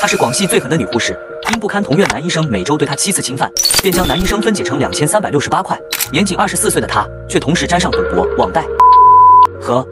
她是广西最狠的女护士，因不堪同院男医生每周对她七次侵犯，便将男医生分解成两千三百六十八块。年仅二十四岁的她，却同时沾上赌博、网贷和。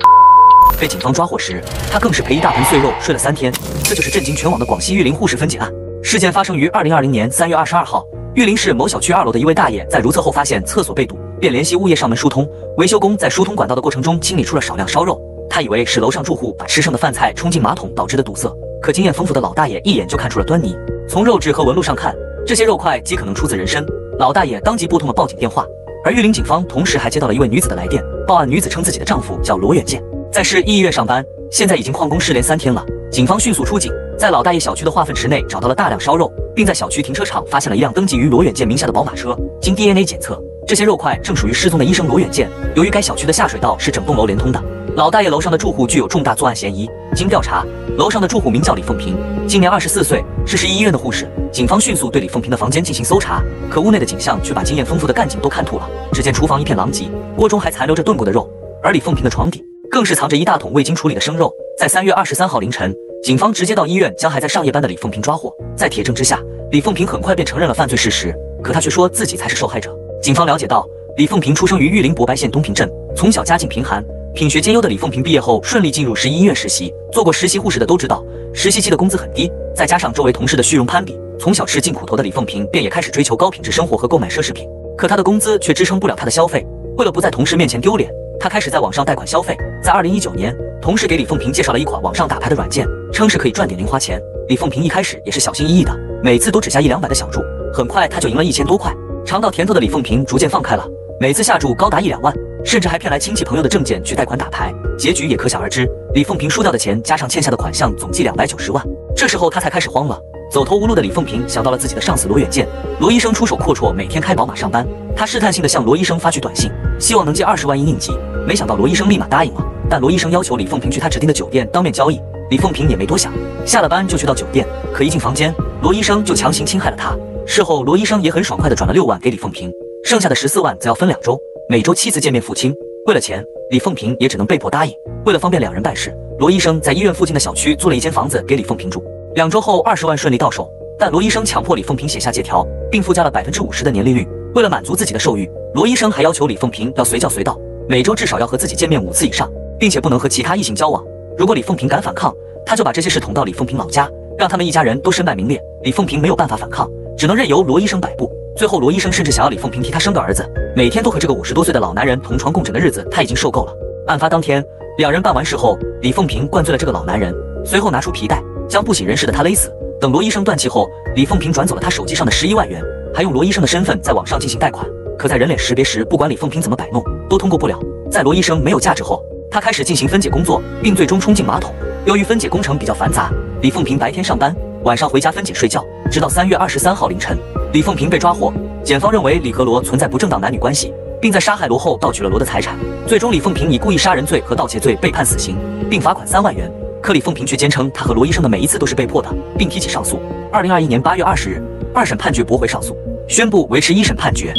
被警方抓获时，她更是赔一大盆碎肉睡了三天。这就是震惊全网的广西玉林护士分解案。事件发生于二零二零年三月二十二号，玉林市某小区二楼的一位大爷在如厕后发现厕所被堵，便联系物业上门疏通。维修工在疏通管道的过程中清理出了少量烧肉，他以为是楼上住户把吃剩的饭菜冲进马桶导致的堵塞。可经验丰富的老大爷一眼就看出了端倪。从肉质和纹路上看，这些肉块极可能出自人参。老大爷当即拨通了报警电话，而玉林警方同时还接到了一位女子的来电。报案女子称自己的丈夫叫罗远建，在市一医院上班，现在已经旷工失联三天了。警方迅速出警，在老大爷小区的化粪池内找到了大量烧肉，并在小区停车场发现了一辆登记于罗远建名下的宝马车。经 DNA 检测，这些肉块正属于失踪的医生罗远建。由于该小区的下水道是整栋楼连通的。老大爷楼上的住户具有重大作案嫌疑。经调查，楼上的住户名叫李凤平，今年二十四岁，是市一医院的护士。警方迅速对李凤平的房间进行搜查，可屋内的景象却把经验丰富的干警都看吐了。只见厨房一片狼藉，锅中还残留着炖过的肉，而李凤平的床底更是藏着一大桶未经处理的生肉。在三月二十三号凌晨，警方直接到医院将还在上夜班的李凤平抓获。在铁证之下，李凤平很快便承认了犯罪事实，可他却说自己才是受害者。警方了解到，李凤平出生于玉林博白县东平镇，从小家境贫寒。品学兼优的李凤萍毕业后顺利进入市医院实习，做过实习护士的都知道，实习期的工资很低，再加上周围同事的虚荣攀比，从小吃尽苦头的李凤萍便也开始追求高品质生活和购买奢侈品。可她的工资却支撑不了她的消费，为了不在同事面前丢脸，她开始在网上贷款消费。在二零一九年，同事给李凤萍介绍了一款网上打牌的软件，称是可以赚点零花钱。李凤萍一开始也是小心翼翼的，每次都只下一两百的小注，很快她就赢了一千多块。尝到甜头的李凤萍逐渐放开了，每次下注高达一两万。甚至还骗来亲戚朋友的证件去贷款打牌，结局也可想而知。李凤平输掉的钱加上欠下的款项，总计两百九十万。这时候他才开始慌了，走投无路的李凤平想到了自己的上司罗远建。罗医生出手阔绰，每天开宝马上班。他试探性的向罗医生发去短信，希望能借二十万应应急。没想到罗医生立马答应了，但罗医生要求李凤平去他指定的酒店当面交易。李凤平也没多想，下了班就去到酒店。可一进房间，罗医生就强行侵害了他。事后罗医生也很爽快的转了六万给李凤萍，剩下的十四万则要分两周。每周七次见面付清，为了钱，李凤平也只能被迫答应。为了方便两人办事，罗医生在医院附近的小区租了一间房子给李凤平住。两周后，二十万顺利到手，但罗医生强迫李凤平写下借条，并附加了百分之五十的年利率。为了满足自己的兽欲，罗医生还要求李凤平要随叫随到，每周至少要和自己见面五次以上，并且不能和其他异性交往。如果李凤平敢反抗，他就把这些事捅到李凤平老家，让他们一家人都身败名裂。李凤平没有办法反抗，只能任由罗医生摆布。最后，罗医生甚至想要李凤平替他生个儿子，每天都和这个五十多岁的老男人同床共枕的日子，他已经受够了。案发当天，两人办完事后，李凤平灌醉了这个老男人，随后拿出皮带将不省人事的他勒死。等罗医生断气后，李凤平转走了他手机上的十一万元，还用罗医生的身份在网上进行贷款。可在人脸识别时，不管李凤平怎么摆弄，都通过不了。在罗医生没有价值后，他开始进行分解工作，并最终冲进马桶。由于分解工程比较繁杂，李凤平白天上班，晚上回家分解睡觉，直到三月二十三号凌晨。李凤平被抓获，检方认为李和罗存在不正当男女关系，并在杀害罗后盗取了罗的财产。最终，李凤平以故意杀人罪和盗窃罪被判死刑，并罚款三万元。可李凤平却坚称，他和罗医生的每一次都是被迫的，并提起上诉。二零二一年八月二十日，二审判决驳回上诉，宣布维持一审判决。